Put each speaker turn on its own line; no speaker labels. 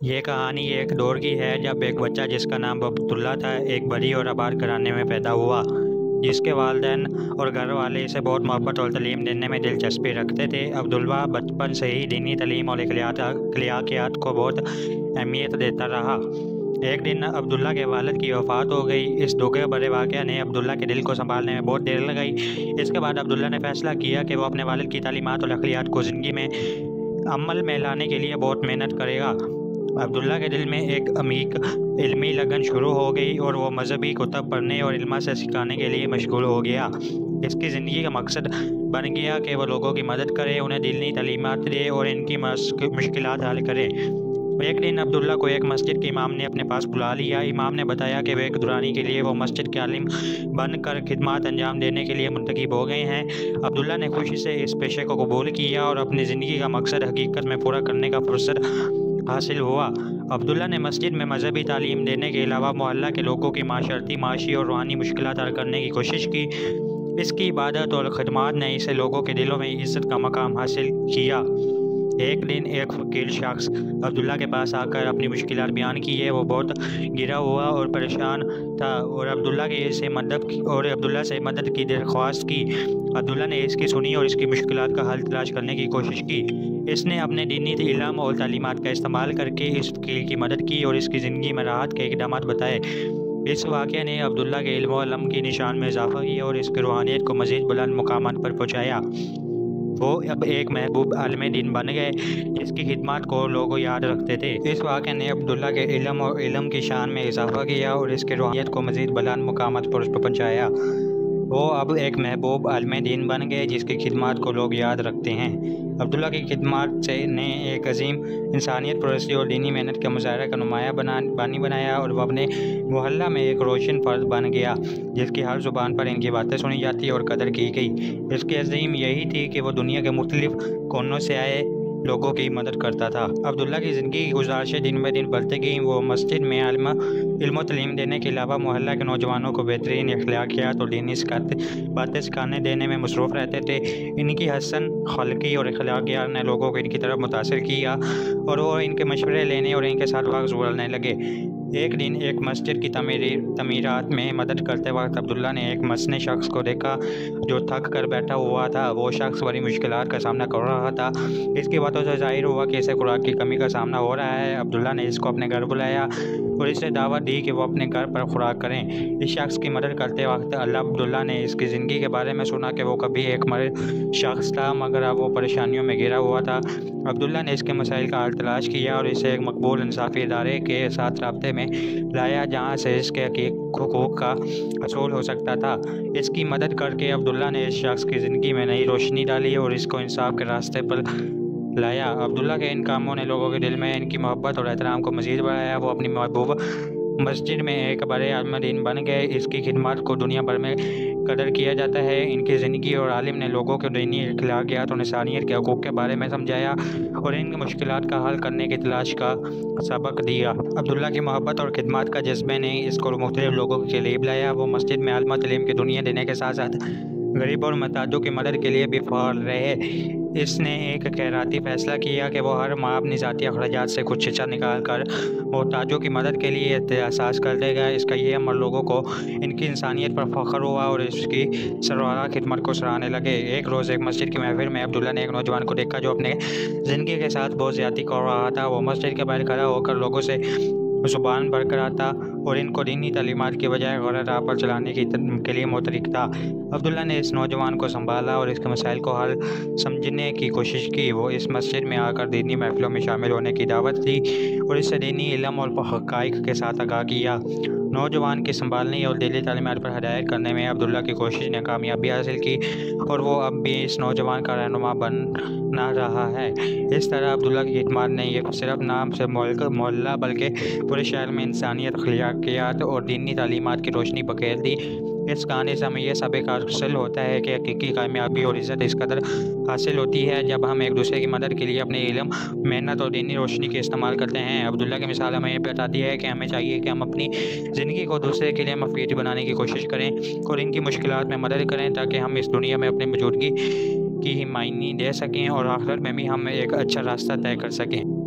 یہ کہانی ایک دور کی ہے جب ایک بچہ جس کا نام عبداللہ تھا، ایک بڑی اور آباد گھرانے میں پیدا ہوا، جس کے والدین اور گھر والے اسے بہت محبت اور تعلیم دینے میں دلچسپی رکھتے تھے۔ عبداللہ بچپن سے ہی دینی تعلیم اور اخلاقیات کو بہت اہمیت دیتا رہا۔ ایک دن عبداللہ کے والد کی وفات ہو گئی۔ اس دکھے بڑے واقعہ نے عبداللہ کے دل کو سنبھالنے میں بہت دیر لگائی۔ اس کے بعد عبداللہ نے فیصلہ کیا کہ وہ اپنے والد کی تعلیمات اور اخلاقیات کو زندگی میں عمل میں لانے کے لیے بہت محنت کرے گا۔ عبداللہ کے دل میں ایک عمیق علمی لگن شروع ہو گئی اور وہ مذہبی کتب پڑھنے اور علمہ سے سکھانے کے لیے مشغول ہو گیا۔ اس کی زندگی کا مقصد بن گیا کہ وہ لوگوں کی مدد کرے، انہیں دلنی تعلیمات دے اور ان کی مشکلات حل کرے۔ ایک دن عبداللہ کو ایک مسجد کے امام نے اپنے پاس بلا لیا۔ امام نے بتایا کہ وہ ایک دورانی کے لیے وہ مسجد کے عالم بن کر خدمات انجام دینے کے لیے منتخب ہو گئے ہیں۔ عبداللہ نے خوشی سے اس پیشے کو قبول کیا اور اپنی زندگی کا مقصد حقیقت میں پورا کرنے کا فرصت حاصل ہوا۔ عبداللہ نے مسجد میں مذہبی تعلیم دینے کے علاوہ محلہ کے لوگوں کی معاشرتی، معاشی اور روحانی مشکلات حل کرنے کی کوشش کی۔ اس کی عبادت اور خدمات نے اسے لوگوں کے دلوں میں عزت کا مقام حاصل کیا۔ ایک دن ایک فقیر شخص عبداللہ کے پاس آ کر اپنی مشکلات بیان کی ہے وہ بہت گرا ہوا اور پریشان تھا اور عبداللہ کے سے مدد اور عبداللہ سے مدد کی درخواست کی۔ عبداللہ نے اس کی سنی اور اس کی مشکلات کا حل تلاش کرنے کی کوشش کی۔ اس نے اپنے دینی علم اور تعلیمات کا استعمال کر کے اس فقیر کی مدد کی اور اس کی زندگی میں راحت کے اقدامات بتائے۔ اس واقعہ نے عبداللہ کے علم و علم کی نشان میں اضافہ کیا اور اس کی روحانیت کو مزید بلند مقامات پر پہنچایا۔ وہ اب ایک محبوب عالم دین بن گئے، جس کی خدمات کو لوگ یاد رکھتے تھے۔ اس واقعے نے عبداللہ کے علم اور علم کی شان میں اضافہ کیا اور اس کے روحانیت کو مزید بلند مقامات پر پہنچایا۔ وہ اب ایک محبوب عالم دین بن گئے جس کی خدمات کو لوگ یاد رکھتے ہیں۔ عبداللہ کی خدمات سے نے ایک عظیم انسانیت پرستی اور دینی محنت کے مظاہرہ کا نمایاں بانی بنایا اور وہ اپنے محلہ میں ایک روشن فرد بن گیا، جس کی ہر زبان پر ان کی باتیں سنی جاتی اور قدر کی گئی۔ اس کی عظیم یہی تھی کہ وہ دنیا کے مختلف کونوں سے آئے لوگوں کی مدد کرتا تھا۔ عبداللہ کی زندگی کی گزارشیں دن بہ دن بڑھتے گئیں وہ مسجد میں علم علم و تعلیم دینے کے علاوہ محلہ کے نوجوانوں کو بہترین اخلاقیات اور دینی باتیں سکھانے دینے میں مصروف رہتے تھے۔ ان کی حسن، خلقی اور اخلاقیات نے لوگوں کو ان کی طرف متاثر کیا اور وہ ان کے مشورے لینے اور ان کے ساتھ وقت گزارنے لگے۔ ایک دن ایک مسجد کی تعمیرات میں مدد کرتے وقت عبداللہ نے ایک مسن شخص کو دیکھا جو تھک کر بیٹھا ہوا تھا۔ وہ شخص بڑی مشکلات کا سامنا کر رہا تھا۔ اس کی باتوں سے ظاہر ہوا کہ اسے خوراک کی کمی کا سامنا ہو رہا ہے۔ عبداللہ نے اس کو اپنے گھر بلایا۔ اور اسے دعوت دی کہ وہ اپنے گھر پر خوراک کریں۔ اس شخص کی مدد کرتے وقت اللہ عبداللہ نے اس کی زندگی کے بارے میں سنا کہ وہ کبھی ایک مرد شخص تھا، مگر اب وہ پریشانیوں میں گھرا ہوا تھا۔ عبداللہ نے اس کے مسائل کا حل تلاش کیا اور اسے ایک مقبول انصافی ادارے کے ساتھ رابطے میں لایا، جہاں سے اس کے حقیق حقوق کا حصول ہو سکتا تھا۔ اس کی مدد کر کے عبداللہ نے اس شخص کی زندگی میں نئی روشنی ڈالی اور اس کو انصاف کے راستے پر لایا عبداللہ کے ان کاموں نے لوگوں کے دل میں ان کی محبت اور احترام کو مزید بڑھایا۔ وہ اپنی محبوب مسجد میں ایک بڑے عالم دین بن گئے۔ اس کی خدمات کو دنیا بھر میں قدر کیا جاتا ہے۔ ان کی زندگی اور عالم نے لوگوں کے دینی اخلاقیات اور نسانیت کے حقوق کے بارے میں سمجھایا اور ان کی مشکلات کا حل کرنے کی تلاش کا سبق دیا۔ عبداللہ کی محبت اور خدمات کا جذبے نے اس کو مختلف لوگوں کے قریب لایا وہ مسجد میں عالم تعلیم کی دنیا دینے کے ساتھ ساتھ غریب اور محتاجوں کی مدد کے لیے بھی فعال رہے۔ اس نے ایک خیراتی فیصلہ کیا کہ وہ ہر ماہ اپنی ذاتی اخراجات سے کچھ چچا نکال کر محتاجوں کی مدد کے لیے احساس کر دے گا اس کا یہ عمل لوگوں کو ان کی انسانیت پر فخر ہوا اور اس کی سروارہ خدمت کو سراہنے لگے۔ ایک روز ایک مسجد کی محفل میں عبداللہ نے ایک نوجوان کو دیکھا جو اپنے زندگی کے ساتھ بہت زیادتی کر رہا تھا۔ وہ مسجد کے باہر کھڑا ہو کر لوگوں سے زبان برقرار تھا اور ان کو دینی تعلیمات کی بجائے غلط راہ پر چلانے کی کے لیے مترک تھا۔ عبداللہ نے اس نوجوان کو سنبھالا اور اس کے مسائل کو حل سمجھنے کی کوشش کی۔ وہ اس مسجد میں آ کر دینی محفلوں میں شامل ہونے کی دعوت دی اور اس سے دینی علم اور حقائق کے ساتھ آگاہ کیا۔ نوجوان کے سنبھالنے اور دلی تعلیمات پر ہدایت کرنے میں عبداللہ کی کوشش نے کامیابی حاصل کی اور وہ اب بھی اس نوجوان کا رہنما بن نہ رہا ہے۔ اس طرح عبداللہ کی خدمات نے یہ صرف نام سے محلہ بلکہ پورے شہر میں انسانیت، اخلاقیات اور دینی تعلیمات کی روشنی بکیر دی۔ اس کہانی سے ہمیں یہ سبق حاصل ہوتا ہے کہ حقیقی کامیابی اور عزت اس قدر حاصل ہوتی ہے جب ہم ایک دوسرے کی مدد کے لیے اپنے علم، محنت اور دینی روشنی کے استعمال کرتے ہیں۔ عبداللہ کی مثال ہمیں یہ بتاتی ہے کہ ہمیں چاہیے کہ ہم اپنی زندگی کو دوسرے کے لیے مفید بنانے کی کوشش کریں اور ان کی مشکلات میں مدد کریں تاکہ ہم اس دنیا میں اپنی موجودگی کی ہی معنی دے سکیں اور آخرت میں بھی ہم ایک اچھا راستہ طے کر سکیں۔